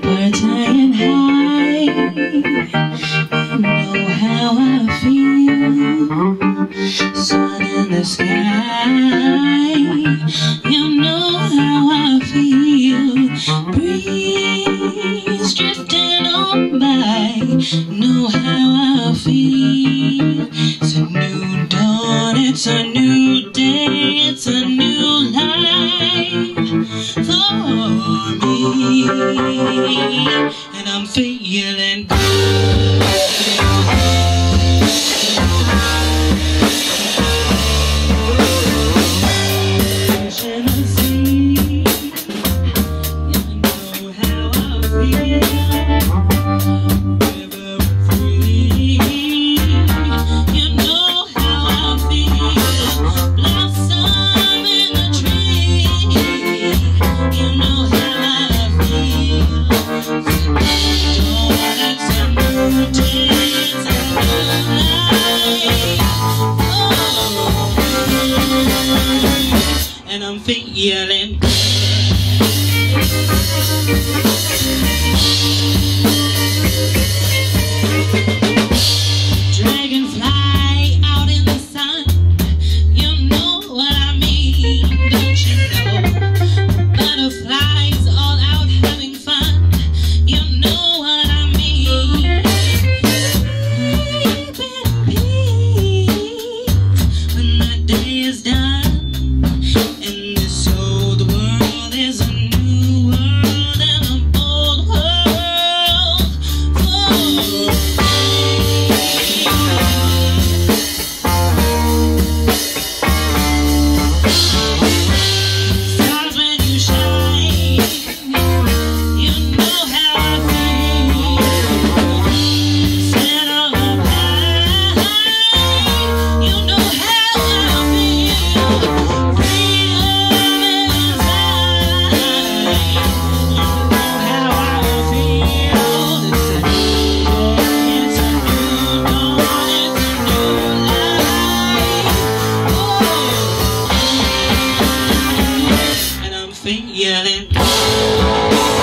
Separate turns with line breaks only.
Birds flying high know how I feel. Sun in the sky You know how I feel. Breeze drifting on by Know how I feel feeling good and I'm feeling. Bye.